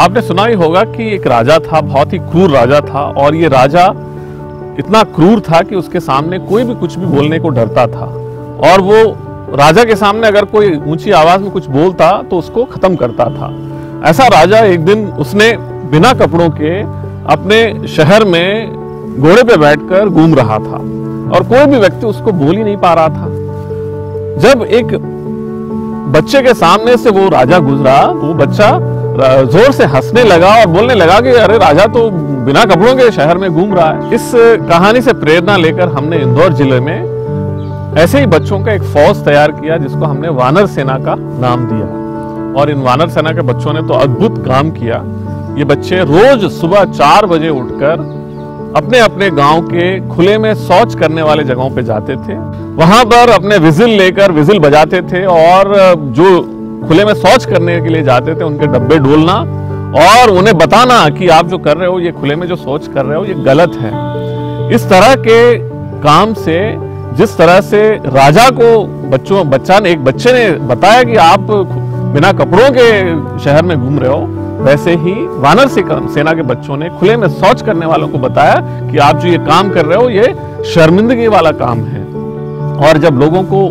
आपने सुना ही होगा कि एक राजा था, बहुत ही क्रूर राजा था और ये राजा इतना क्रूर था कि उसके सामने कोई भी कुछ भी बोलने को डरता था। और वो राजा के सामने अगर कोई ऊँची आवाज़ में कुछ बोलता तो उसको खत्म करता था। ऐसा राजा एक दिन उसने बिना कपड़ों के अपने शहर में घोड़े पे बैठकर घूम रहा था और कोई भी व्यक्ति उसको बोल ही नहीं पा रहा था। जब एक बच्चे के सामने से वो राजा गुजरा, वो बच्चा ज़ोर से हंसने लगा और बोलने लगा कि अरे राजा तो बिना कपड़ों के शहर में घूम रहा है। इस कहानी से प्रेरणा लेकर हमने इंदौर ज़िले में ऐसे ही बच्चों का एक फौज तैयार किया, जिसको हमने वानर सेना का नाम दिया। और इन वानर सेना के बच्चों ने तो अद्भुत काम किया। ये बच्चे रोज सुबह चार बजे उठकर अपने अपने गाँव के खुले में शौच करने वाले जगहों पे जाते थे। वहाँ पर अपने विजिल लेकर विजिल बजाते थे और जो खुले में शौच करने के लिए जाते थे, उनके डब्बे ढोलना और उन्हें बताना कि आप जो कर रहे हो, ये खुले में जो शौच कर रहे हो, ये गलत है। इस तरह के काम से, जिस तरह से राजा को बच्चों, बच्चा ने, एक बच्चे ने बताया कि आप बिना कपड़ों के शहर में घूम रहे हो, वैसे ही वानर सेना के बच्चों ने खुले में शौच करने वालों को बताया कि आप जो ये काम कर रहे हो, ये शर्मिंदगी वाला काम है। और जब लोगों को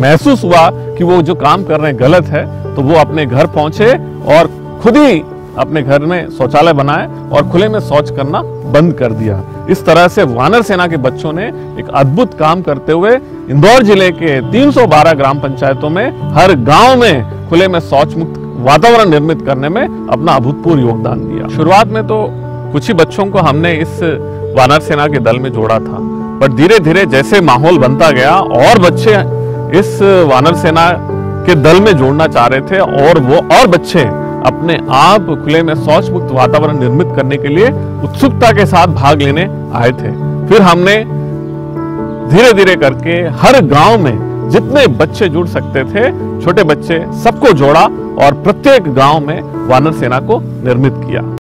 महसूस हुआ कि वो जो काम कर रहे हैं गलत है तो वो अपने घर पहुँचे और खुद ही अपने घर में शौचालय बनाए और खुले में शौच करना बंद कर दिया। इस तरह से वानर सेना के बच्चों ने एक अद्भुत काम करते हुए इंदौर ज़िले के 312 ग्राम पंचायतों में हर गाँव में खुले में शौच मुक्त वातावरण निर्मित करने में अपना अभूतपूर्व योगदान दिया। शुरुआत में तो कुछ ही बच्चों को हमने इस वानर सेना के दल में जोड़ा था, पर धीरे धीरे जैसे माहौल बनता गया और बच्चे इस वानर सेना के दल में जोड़ना चाह रहे थे और वो और बच्चे अपने आप खुले में शौच मुक्त वातावरण निर्मित करने के लिए उत्सुकता के साथ भाग लेने आए थे। फिर हमने धीरे धीरे करके हर गाँव में जितने बच्चे जुड़ सकते थे, छोटे बच्चे सबको जोड़ा और प्रत्येक गाँव में वानर सेना को निर्मित किया।